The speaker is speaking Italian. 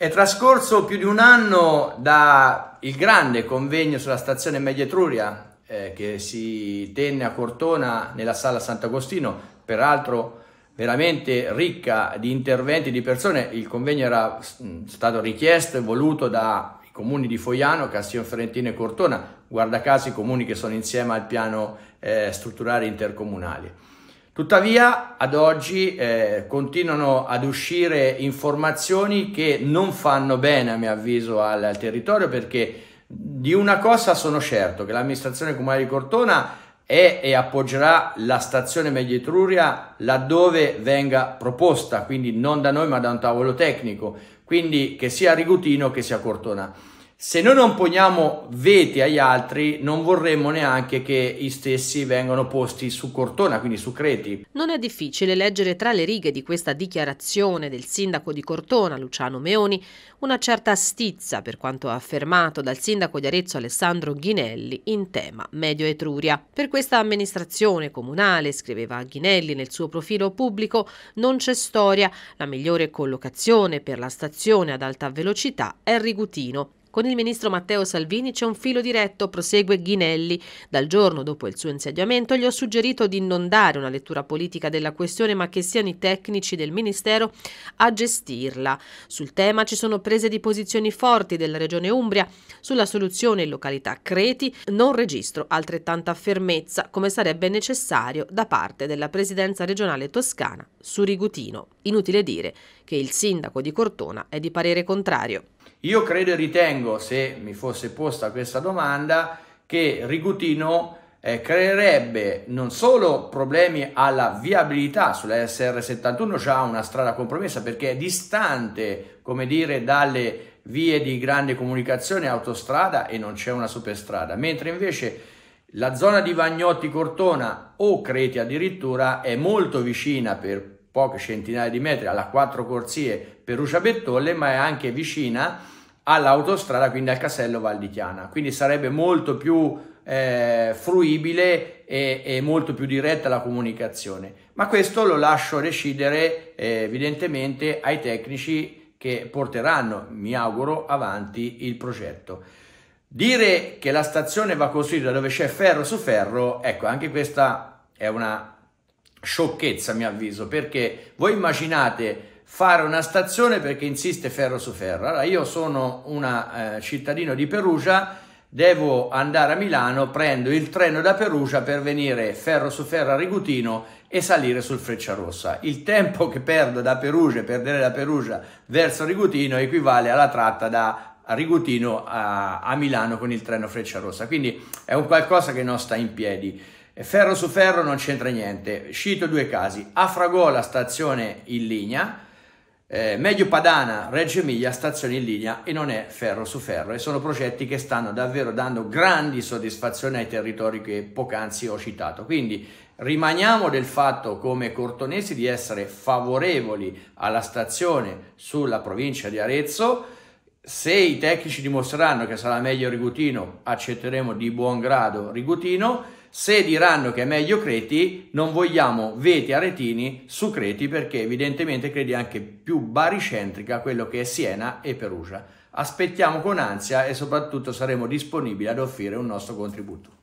È trascorso più di un anno dal grande convegno sulla stazione Media Etruria eh, che si tenne a Cortona nella sala Sant'Agostino, peraltro veramente ricca di interventi di persone. Il convegno era mm, stato richiesto e voluto dai comuni di Foiano, Castiglione Ferentino e Cortona, guarda caso i comuni che sono insieme al piano eh, strutturale intercomunale. Tuttavia, ad oggi eh, continuano ad uscire informazioni che non fanno bene, a mio avviso, al, al territorio perché di una cosa sono certo, che l'amministrazione comunale di Cortona è e appoggerà la stazione Media Etruria laddove venga proposta, quindi non da noi ma da un tavolo tecnico, quindi che sia Rigutino che sia Cortona. Se noi non poniamo veti agli altri, non vorremmo neanche che i stessi vengano posti su Cortona, quindi su Creti. Non è difficile leggere tra le righe di questa dichiarazione del sindaco di Cortona, Luciano Meoni, una certa stizza per quanto affermato dal sindaco di Arezzo Alessandro Ghinelli in tema Medio Etruria. Per questa amministrazione comunale, scriveva Ghinelli nel suo profilo pubblico, non c'è storia, la migliore collocazione per la stazione ad alta velocità è Rigutino. Con il ministro Matteo Salvini c'è un filo diretto, prosegue Ghinelli. Dal giorno dopo il suo insediamento gli ho suggerito di non dare una lettura politica della questione, ma che siano i tecnici del ministero a gestirla. Sul tema ci sono prese di posizioni forti della regione Umbria. Sulla soluzione in località Creti non registro altrettanta fermezza come sarebbe necessario da parte della presidenza regionale toscana su Rigutino. Inutile dire che il sindaco di Cortona è di parere contrario. Io credo e ritengo, se mi fosse posta questa domanda, che Rigutino eh, creerebbe non solo problemi alla viabilità sulla SR71, già una strada compromessa perché è distante, come dire, dalle vie di grande comunicazione autostrada e non c'è una superstrada, mentre invece la zona di Vagnotti Cortona o Creti addirittura è molto vicina per poche centinaia di metri alla quattro corsie Perugia Bettolle, ma è anche vicina all'autostrada, quindi al casello Val di Chiana. Quindi sarebbe molto più eh, fruibile e, e, molto più diretta la comunicazione. Ma questo lo lascio decidere eh, evidentemente ai tecnici che porteranno, mi auguro, avanti il progetto. Dire che la stazione va costruita dove c'è ferro su ferro, ecco, anche questa è una sciocchezza a mio avviso, perché voi immaginate fare una stazione perché insiste ferro su ferro. Allora io sono un eh, cittadino di Perugia, devo andare a Milano, prendo il treno da Perugia per venire ferro su ferro a Rigutino e salire sul Frecciarossa. Il tempo che perdo da Perugia, perdere da Perugia verso Rigutino equivale alla tratta da Rigutino a, a Milano con il treno Frecciarossa. Quindi è un qualcosa che non sta in piedi. Ferro su ferro non c'entra niente. Cito due casi. A Fragola stazione in linea, eh, Medio Padana, Reggio Emilia, stazione in linea e non è ferro su ferro e sono progetti che stanno davvero dando grandi soddisfazioni ai territori che poc'anzi ho citato. Quindi rimaniamo del fatto come cortonesi di essere favorevoli alla stazione sulla provincia di Arezzo. Se i tecnici dimostreranno che sarà meglio Rigutino, accetteremo di buon grado Rigutino se diranno che è meglio Creti, non vogliamo veti aretini su Creti perché evidentemente Creti è anche più baricentrica quello che è Siena e Perugia. Aspettiamo con ansia e soprattutto saremo disponibili ad offrire un nostro contributo.